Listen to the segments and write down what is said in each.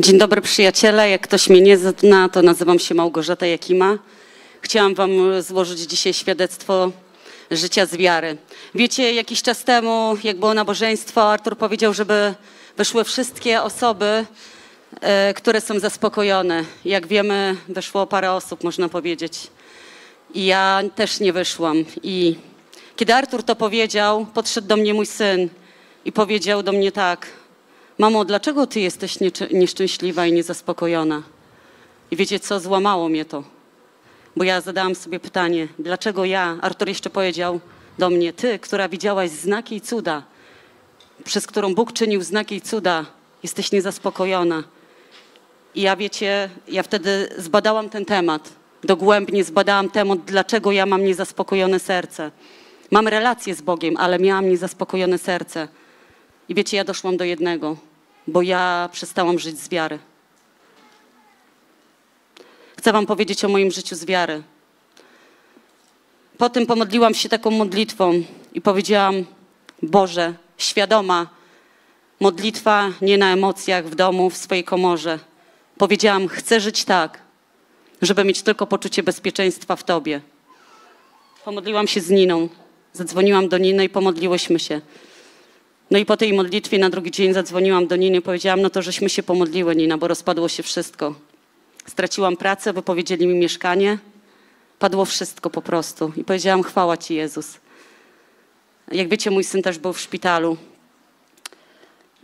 Dzień dobry przyjaciele. Jak ktoś mnie nie zna, to nazywam się Małgorzata Jakima. Chciałam wam złożyć dzisiaj świadectwo życia z wiary. Wiecie, jakiś czas temu, jak było nabożeństwo, Artur powiedział, żeby wyszły wszystkie osoby, e, które są zaspokojone. Jak wiemy, wyszło parę osób, można powiedzieć. I ja też nie wyszłam. I kiedy Artur to powiedział, podszedł do mnie mój syn i powiedział do mnie tak: Mamo, dlaczego ty jesteś nieszczęśliwa i niezaspokojona? I wiecie co, złamało mnie to. Bo ja zadałam sobie pytanie, dlaczego ja, Artur jeszcze powiedział do mnie, ty, która widziałaś znaki i cuda, przez którą Bóg czynił znaki i cuda, jesteś niezaspokojona. I ja wiecie, ja wtedy zbadałam ten temat, dogłębnie zbadałam temat, dlaczego ja mam niezaspokojone serce. Mam relację z Bogiem, ale miałam niezaspokojone serce. I wiecie, ja doszłam do jednego, bo ja przestałam żyć z wiary. Chcę Wam powiedzieć o moim życiu z wiary. Potem pomodliłam się taką modlitwą i powiedziałam: Boże, świadoma, modlitwa nie na emocjach w domu, w swojej komorze. Powiedziałam: Chcę żyć tak, żeby mieć tylko poczucie bezpieczeństwa w Tobie. Pomodliłam się z Niną, zadzwoniłam do Niny i pomodliłyśmy się. No i po tej modlitwie na drugi dzień zadzwoniłam do Niny powiedziałam, no to żeśmy się pomodliły, Nina, bo rozpadło się wszystko. Straciłam pracę, wypowiedzieli mi mieszkanie, padło wszystko po prostu. I powiedziałam, chwała Ci Jezus. Jak wiecie, mój syn też był w szpitalu.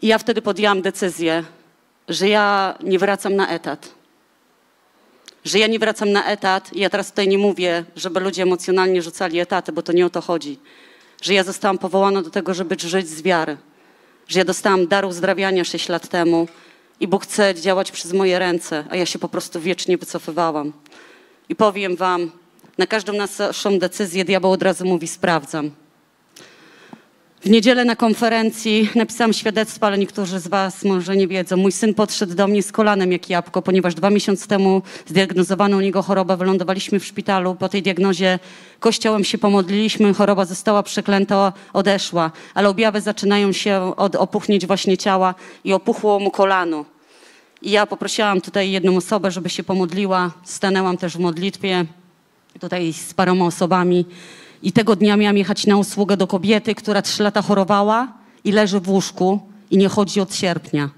I ja wtedy podjęłam decyzję, że ja nie wracam na etat. Że ja nie wracam na etat i ja teraz tutaj nie mówię, żeby ludzie emocjonalnie rzucali etaty, bo to nie o to chodzi że ja zostałam powołana do tego, żeby żyć z wiary. Że ja dostałam dar uzdrawiania 6 lat temu i Bóg chce działać przez moje ręce, a ja się po prostu wiecznie wycofywałam. I powiem wam, na każdą naszą decyzję diabeł od razu mówi sprawdzam. W niedzielę na konferencji napisałam świadectwo, ale niektórzy z Was może nie wiedzą. Mój syn podszedł do mnie z kolanem jak jabłko, ponieważ dwa miesiące temu zdiagnozowano u niego chorobę. Wylądowaliśmy w szpitalu. Po tej diagnozie kościołem się pomodliliśmy, choroba została przeklęta, odeszła, ale objawy zaczynają się od opuchnięć właśnie ciała i opuchło mu kolano. I ja poprosiłam tutaj jedną osobę, żeby się pomodliła. Stanęłam też w modlitwie tutaj z paroma osobami. I tego dnia miałam jechać na usługę do kobiety, która trzy lata chorowała i leży w łóżku i nie chodzi od sierpnia.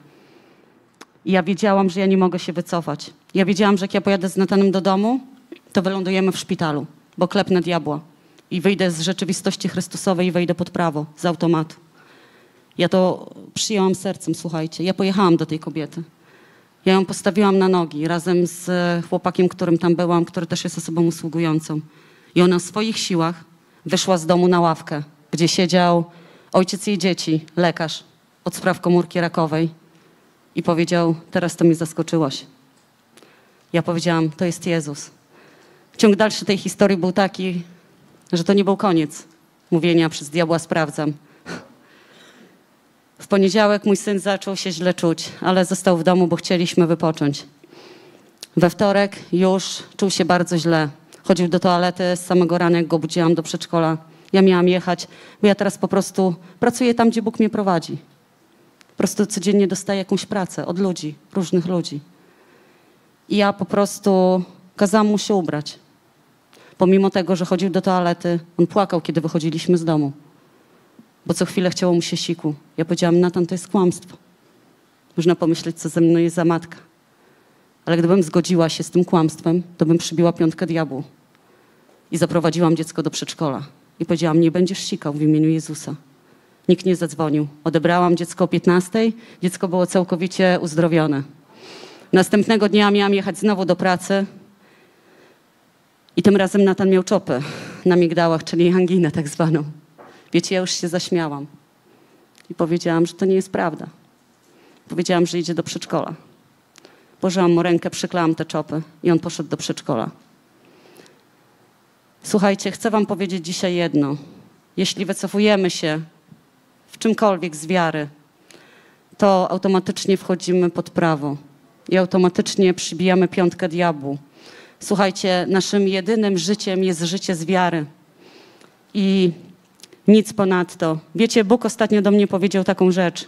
I ja wiedziałam, że ja nie mogę się wycofać. Ja wiedziałam, że jak ja pojadę z Natanem do domu, to wylądujemy w szpitalu, bo klepnę diabła. I wyjdę z rzeczywistości Chrystusowej i wejdę pod prawo, z automatu. Ja to przyjęłam sercem, słuchajcie. Ja pojechałam do tej kobiety. Ja ją postawiłam na nogi razem z chłopakiem, którym tam byłam, który też jest osobą usługującą. I ona w swoich siłach wyszła z domu na ławkę, gdzie siedział ojciec jej dzieci, lekarz od spraw komórki rakowej i powiedział, teraz to mnie zaskoczyłaś. Ja powiedziałam, to jest Jezus. Ciąg dalszy tej historii był taki, że to nie był koniec mówienia przez diabła sprawdzam. W poniedziałek mój syn zaczął się źle czuć, ale został w domu, bo chcieliśmy wypocząć. We wtorek już czuł się bardzo źle. Chodził do toalety z samego rana, jak go budziłam do przedszkola. Ja miałam jechać, bo ja teraz po prostu pracuję tam, gdzie Bóg mnie prowadzi. Po prostu codziennie dostaję jakąś pracę od ludzi, różnych ludzi. I ja po prostu kazałam mu się ubrać. Pomimo tego, że chodził do toalety, on płakał, kiedy wychodziliśmy z domu. Bo co chwilę chciało mu się siku. Ja powiedziałam, Natan, to jest kłamstwo. Można pomyśleć, co ze mną jest za matka. Ale gdybym zgodziła się z tym kłamstwem, to bym przybiła piątkę diabłu. I zaprowadziłam dziecko do przedszkola. I powiedziałam, nie będziesz sikał w imieniu Jezusa. Nikt nie zadzwonił. Odebrałam dziecko o 15. Dziecko było całkowicie uzdrowione. Następnego dnia miałam jechać znowu do pracy. I tym razem Natan miał czopę na migdałach, czyli anginę tak zwaną. Wiecie, ja już się zaśmiałam. I powiedziałam, że to nie jest prawda. Powiedziałam, że idzie do przedszkola. Położyłam mu rękę, przyklałam te czopy i on poszedł do przedszkola. Słuchajcie, chcę wam powiedzieć dzisiaj jedno. Jeśli wycofujemy się w czymkolwiek z wiary, to automatycznie wchodzimy pod prawo i automatycznie przybijamy piątkę diabłu. Słuchajcie, naszym jedynym życiem jest życie z wiary. I nic ponadto. Wiecie, Bóg ostatnio do mnie powiedział taką rzecz.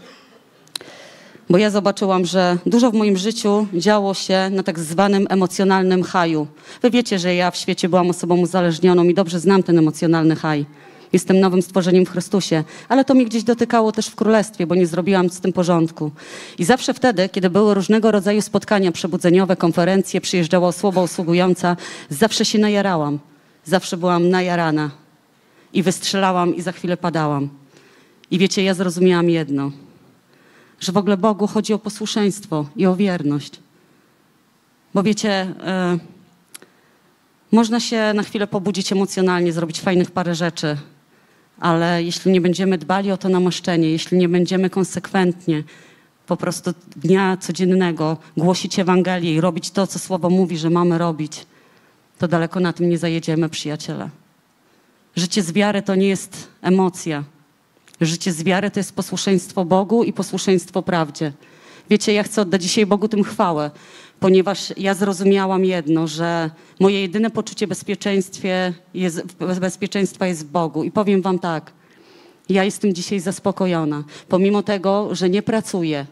Bo ja zobaczyłam, że dużo w moim życiu działo się na tak zwanym emocjonalnym haju. Wy wiecie, że ja w świecie byłam osobą uzależnioną i dobrze znam ten emocjonalny haj. Jestem nowym stworzeniem w Chrystusie, ale to mnie gdzieś dotykało też w królestwie, bo nie zrobiłam z tym porządku. I zawsze wtedy, kiedy były różnego rodzaju spotkania przebudzeniowe, konferencje, przyjeżdżała osoba usługująca, zawsze się najarałam. Zawsze byłam najarana. I wystrzelałam i za chwilę padałam. I wiecie, ja zrozumiałam jedno, że w ogóle Bogu chodzi o posłuszeństwo i o wierność. Bo wiecie, e, można się na chwilę pobudzić emocjonalnie, zrobić fajnych parę rzeczy, ale jeśli nie będziemy dbali o to namaszczenie, jeśli nie będziemy konsekwentnie po prostu dnia codziennego głosić Ewangelię i robić to, co Słowo mówi, że mamy robić, to daleko na tym nie zajedziemy, przyjaciele. Życie z wiary to nie jest emocja. Życie z wiary to jest posłuszeństwo Bogu i posłuszeństwo prawdzie. Wiecie, ja chcę oddać dzisiaj Bogu tym chwałę, ponieważ ja zrozumiałam jedno, że moje jedyne poczucie jest, bezpieczeństwa jest w Bogu. I powiem Wam tak, ja jestem dzisiaj zaspokojona. Pomimo tego, że nie pracuję,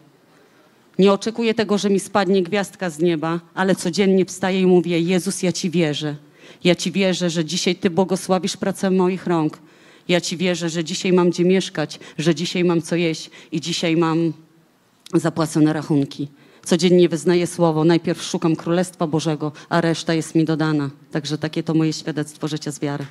nie oczekuję tego, że mi spadnie gwiazdka z nieba, ale codziennie wstaję i mówię: Jezus, ja Ci wierzę. Ja Ci wierzę, że dzisiaj Ty błogosławisz pracę moich rąk. Ja Ci wierzę, że dzisiaj mam gdzie mieszkać, że dzisiaj mam co jeść i dzisiaj mam zapłacone rachunki. Codziennie wyznaję słowo. Najpierw szukam Królestwa Bożego, a reszta jest mi dodana. Także takie to moje świadectwo życia z wiary.